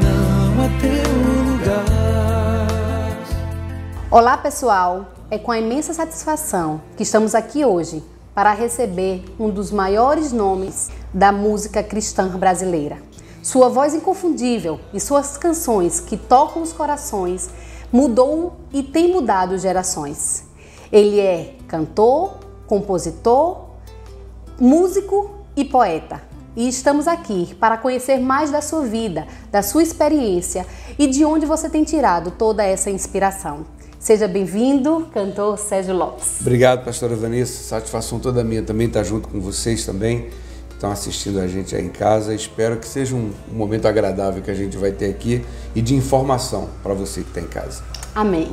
não é teu lugar. Olá, pessoal. É com a imensa satisfação que estamos aqui hoje para receber um dos maiores nomes da música cristã brasileira. Sua voz inconfundível e suas canções que tocam os corações mudou e tem mudado gerações. Ele é cantor, compositor, músico e poeta. E estamos aqui para conhecer mais da sua vida, da sua experiência e de onde você tem tirado toda essa inspiração. Seja bem-vindo, cantor Sérgio Lopes. Obrigado, pastora Vanessa. Satisfação toda minha também estar junto com vocês também. Estão assistindo a gente aí em casa. Espero que seja um, um momento agradável que a gente vai ter aqui e de informação para você que está em casa. Amém.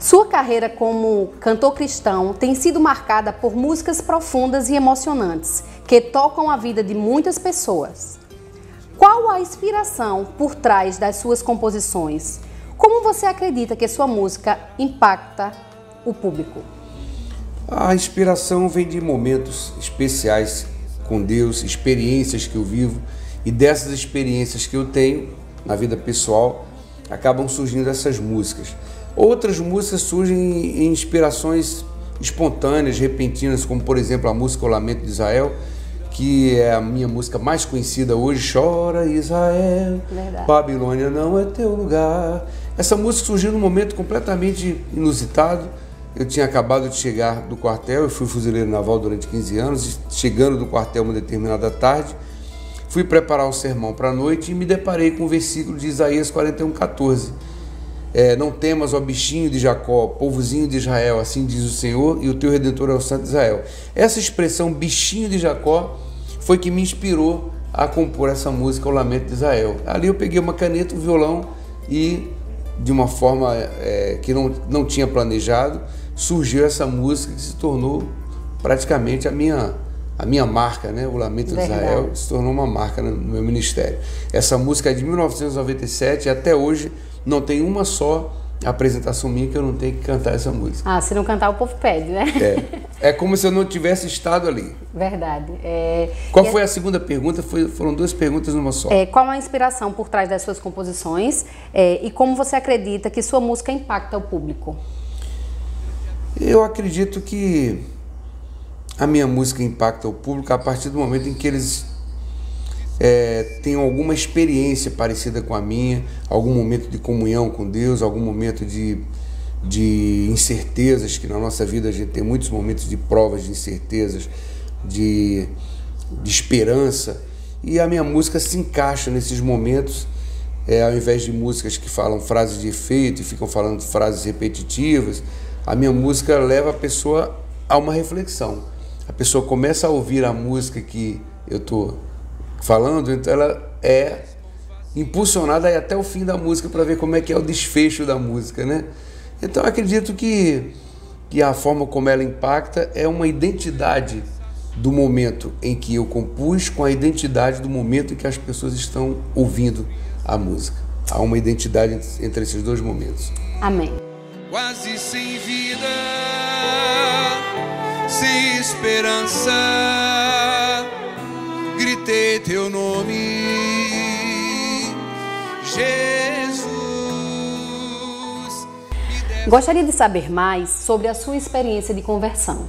Sua carreira como cantor cristão tem sido marcada por músicas profundas e emocionantes que tocam a vida de muitas pessoas. Qual a inspiração por trás das suas composições? Como você acredita que sua música impacta o público? A inspiração vem de momentos especiais com Deus, experiências que eu vivo e dessas experiências que eu tenho na vida pessoal acabam surgindo essas músicas. Outras músicas surgem em inspirações espontâneas, repentinas, como por exemplo a música O Lamento de Israel, que é a minha música mais conhecida hoje, Chora Israel, Verdade. Babilônia não é teu lugar. Essa música surgiu num momento completamente inusitado. Eu tinha acabado de chegar do quartel, eu fui fuzileiro naval durante 15 anos, chegando do quartel uma determinada tarde, fui preparar o sermão para a noite e me deparei com o versículo de Isaías 41, 14. É, não temas, ó bichinho de Jacó, povozinho de Israel, assim diz o Senhor, e o teu redentor é o Santo Israel. Essa expressão bichinho de Jacó foi que me inspirou a compor essa música, O Lamento de Israel. Ali eu peguei uma caneta, um violão e, de uma forma é, que não, não tinha planejado, surgiu essa música que se tornou praticamente a minha, a minha marca, né? O Lamento Verdade. de Israel se tornou uma marca no meu ministério. Essa música é de 1997 e até hoje não tem uma só apresentação minha que eu não tenho que cantar essa música. Ah, se não cantar o povo pede, né? É, é como se eu não tivesse estado ali. Verdade. É... Qual foi a... a segunda pergunta? Foi, foram duas perguntas numa só. É, qual a inspiração por trás das suas composições é, e como você acredita que sua música impacta o público? Eu acredito que a minha música impacta o público a partir do momento em que eles é, tenham alguma experiência parecida com a minha, algum momento de comunhão com Deus, algum momento de, de incertezas, que na nossa vida a gente tem muitos momentos de provas de incertezas, de, de esperança, e a minha música se encaixa nesses momentos, é, ao invés de músicas que falam frases de efeito e ficam falando frases repetitivas, a minha música leva a pessoa a uma reflexão. A pessoa começa a ouvir a música que eu estou falando, então ela é impulsionada aí até o fim da música para ver como é que é o desfecho da música, né? Então acredito que, que a forma como ela impacta é uma identidade do momento em que eu compus com a identidade do momento em que as pessoas estão ouvindo a música. Há uma identidade entre esses dois momentos. Amém. Quase sem vida, sem esperança gritei teu nome, Jesus. Gostaria de saber mais sobre a sua experiência de conversão.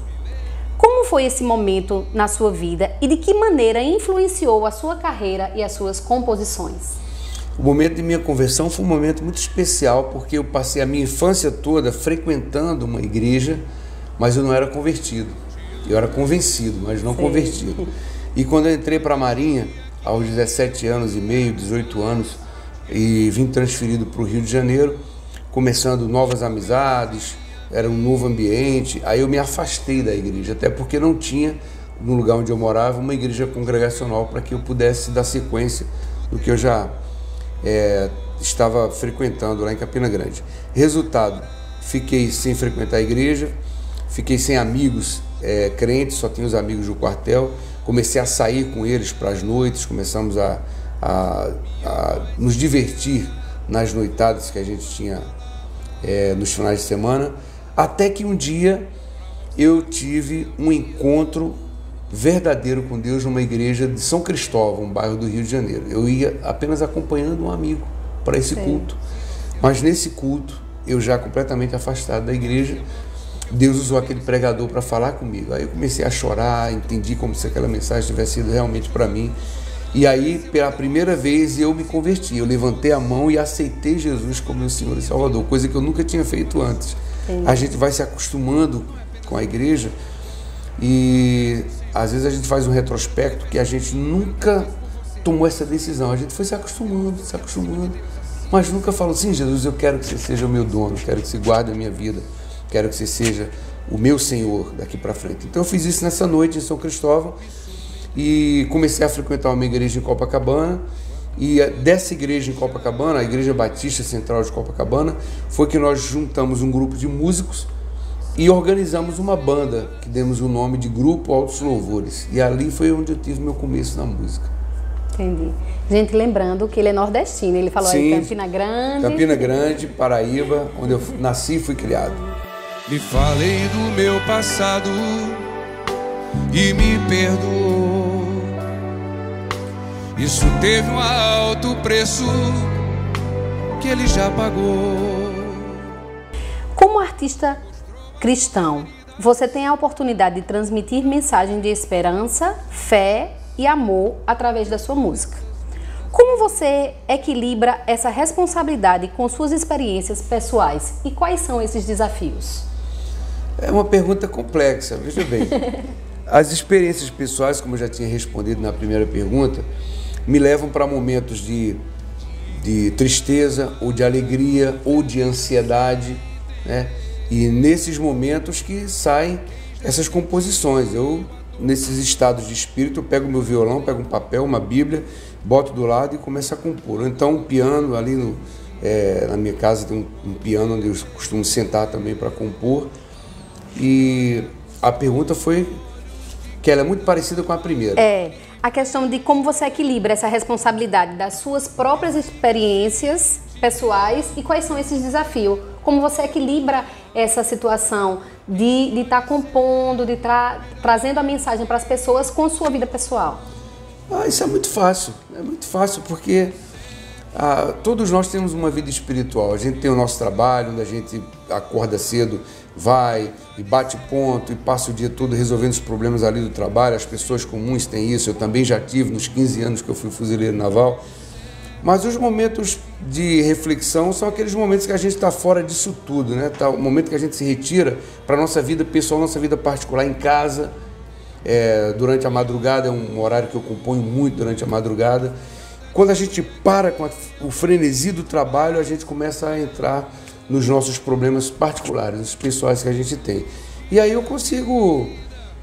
Como foi esse momento na sua vida e de que maneira influenciou a sua carreira e as suas composições? O momento de minha conversão foi um momento muito especial porque eu passei a minha infância toda frequentando uma igreja, mas eu não era convertido. Eu era convencido, mas não Sim. convertido. E quando eu entrei para a Marinha, aos 17 anos e meio, 18 anos, e vim transferido para o Rio de Janeiro, começando novas amizades, era um novo ambiente, aí eu me afastei da igreja, até porque não tinha, no lugar onde eu morava, uma igreja congregacional para que eu pudesse dar sequência do que eu já é, estava frequentando lá em Campina Grande. Resultado, fiquei sem frequentar a igreja, fiquei sem amigos é, crentes, só tinha os amigos do quartel, comecei a sair com eles para as noites, começamos a, a, a, nos divertir nas noitadas que a gente tinha é, nos finais de semana, até que um dia eu tive um encontro verdadeiro com Deus numa igreja de São Cristóvão, um bairro do Rio de Janeiro. Eu ia apenas acompanhando um amigo para esse Sim. culto, mas nesse culto eu já completamente afastado da igreja, Deus usou aquele pregador para falar comigo. Aí eu comecei a chorar, entendi como se aquela mensagem tivesse sido realmente para mim. E aí, pela primeira vez, eu me converti. Eu levantei a mão e aceitei Jesus como meu Senhor e Salvador, coisa que eu nunca tinha feito antes. Entendi. A gente vai se acostumando com a igreja e às vezes a gente faz um retrospecto que a gente nunca tomou essa decisão. A gente foi se acostumando, se acostumando, mas nunca falou assim: Jesus, eu quero que você seja o meu dono, quero que você guarde a minha vida, quero que você seja o meu Senhor daqui para frente. Então eu fiz isso nessa noite em São Cristóvão e comecei a frequentar uma igreja em Copacabana. E dessa igreja em Copacabana, a Igreja Batista Central de Copacabana, foi que nós juntamos um grupo de músicos e organizamos uma banda que demos o nome de Grupo Altos Louvores. E ali foi onde eu tive meu começo na música. Entendi. Gente, lembrando que ele é nordestino, ele falou Sim, aí Campina Grande. Campina Grande, Paraíba, onde eu nasci e fui criado. Lhe falei do meu passado e me perdoou. Isso teve um alto preço que ele já pagou. Como artista cristão, você tem a oportunidade de transmitir mensagem de esperança, fé e amor através da sua música. Como você equilibra essa responsabilidade com suas experiências pessoais e quais são esses desafios? É uma pergunta complexa, veja bem. As experiências pessoais, como eu já tinha respondido na primeira pergunta, me levam para momentos de, de tristeza, ou de alegria, ou de ansiedade, né? E nesses momentos que saem essas composições. Eu, nesses estados de espírito, eu pego meu violão, pego um papel, uma Bíblia, boto do lado e começo a compor. Então, um piano ali no, é, na minha casa tem um, um piano onde eu costumo sentar também para compor. E a pergunta foi que ela é muito parecida com a primeira. É, a questão de como você equilibra essa responsabilidade das suas próprias experiências pessoais e quais são esses desafios. Como você equilibra essa situação de estar tá compondo, de tra trazendo a mensagem para as pessoas com sua vida pessoal? Ah, isso é muito fácil. É muito fácil porque ah, todos nós temos uma vida espiritual. A gente tem o nosso trabalho, onde a gente acorda cedo, vai e bate ponto e passa o dia todo resolvendo os problemas ali do trabalho. As pessoas comuns têm isso. Eu também já tive nos 15 anos que eu fui fuzileiro naval. Mas os momentos de reflexão são aqueles momentos que a gente está fora disso tudo, né? Tá, o momento que a gente se retira para nossa vida pessoal, nossa vida particular em casa. É, durante a madrugada, é um horário que eu componho muito durante a madrugada. Quando a gente para com a, o frenesi do trabalho, a gente começa a entrar nos nossos problemas particulares, os pessoais que a gente tem. E aí eu consigo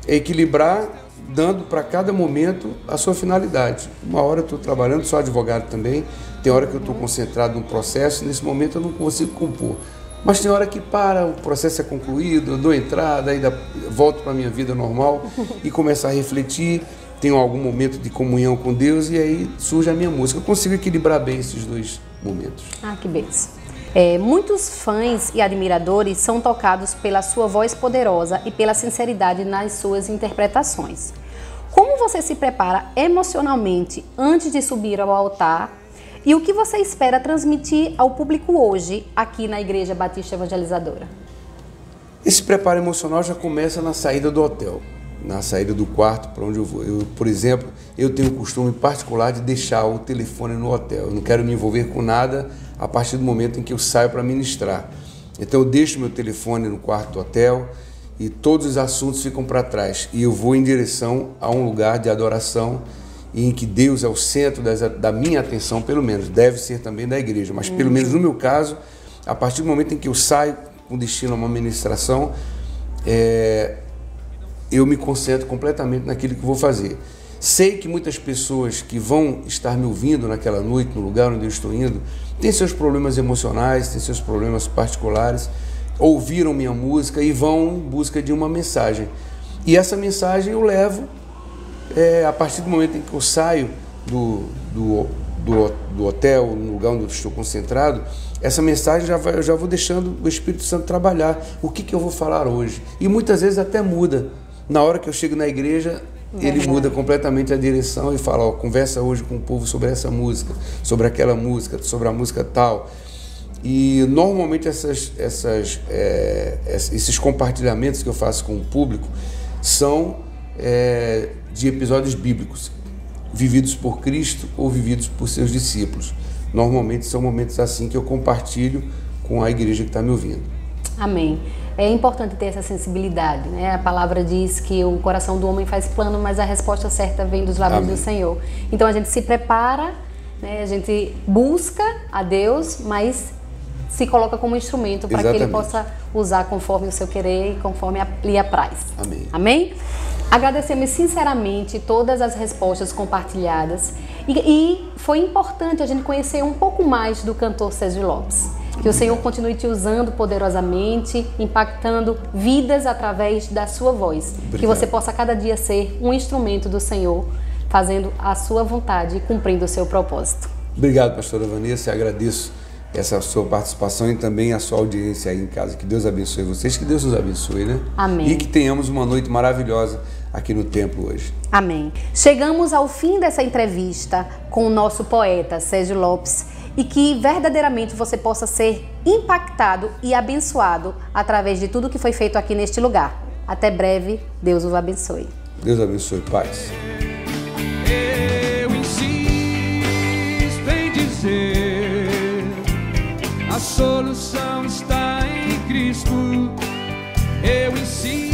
equilibrar dando para cada momento a sua finalidade. Uma hora eu estou trabalhando, sou advogado também, tem hora que eu estou concentrado num processo, nesse momento eu não consigo compor. Mas tem hora que para, o processo é concluído, eu dou entrada, ainda volto para a minha vida normal e começo a refletir, tenho algum momento de comunhão com Deus e aí surge a minha música. Eu consigo equilibrar bem esses dois momentos. Ah, que benção. É, muitos fãs e admiradores são tocados pela sua voz poderosa e pela sinceridade nas suas interpretações. Como você se prepara emocionalmente antes de subir ao altar e o que você espera transmitir ao público hoje aqui na Igreja Batista Evangelizadora? Esse preparo emocional já começa na saída do hotel, na saída do quarto para onde eu vou. Eu, por exemplo, eu tenho o costume particular de deixar o telefone no hotel. Eu não quero me envolver com nada a partir do momento em que eu saio para ministrar. Então eu deixo meu telefone no quarto do hotel e todos os assuntos ficam para trás e eu vou em direção a um lugar de adoração em que Deus é o centro das, da minha atenção, pelo menos, deve ser também da igreja, mas pelo menos no meu caso, a partir do momento em que eu saio com destino a uma ministração, é, eu me concentro completamente naquilo que vou fazer. Sei que muitas pessoas que vão estar me ouvindo naquela noite, no lugar onde eu estou indo, têm seus problemas emocionais, têm seus problemas particulares, ouviram minha música e vão em busca de uma mensagem. E essa mensagem eu levo é, a partir do momento em que eu saio do, do, do, do, hotel, no lugar onde eu estou concentrado, essa mensagem já vai, eu já vou deixando o Espírito Santo trabalhar. O que, que eu vou falar hoje? E muitas vezes até muda. Na hora que eu chego na igreja, ele muda completamente a direção e fala, ó, conversa hoje com o povo sobre essa música, sobre aquela música, sobre a música tal. E normalmente essas, essas, é, esses compartilhamentos que eu faço com o público são é, de episódios bíblicos, vividos por Cristo ou vividos por seus discípulos. Normalmente são momentos assim que eu compartilho com a igreja que está me ouvindo. Amém. É importante ter essa sensibilidade, né? A palavra diz que o coração do homem faz plano, mas a resposta certa vem dos lábios Amém. do Senhor. Então a gente se prepara, né? A gente busca a Deus, mas se coloca como instrumento para que ele possa usar conforme o seu querer e conforme lhe apraz. Amém. Amém? Agradecemos sinceramente todas as respostas compartilhadas e, e, foi importante a gente conhecer um pouco mais do cantor Sérgio Lopes. Que o Senhor continue te usando poderosamente, impactando vidas através da sua voz. Obrigado. Que você possa cada dia ser um instrumento do Senhor, fazendo a sua vontade e cumprindo o seu propósito. Obrigado, pastora Vanessa, agradeço essa sua participação e também a sua audiência aí em casa. Que Deus abençoe vocês, que Deus nos abençoe, né? Amém. E que tenhamos uma noite maravilhosa aqui no templo hoje. Amém. Chegamos ao fim dessa entrevista com o nosso poeta Sérgio Lopes e que verdadeiramente você possa ser impactado e abençoado através de tudo que foi feito aqui neste lugar. Até breve, Deus os abençoe. Deus abençoe, paz. Eu insisto em dizer, a solução está em Cristo. Eu insisto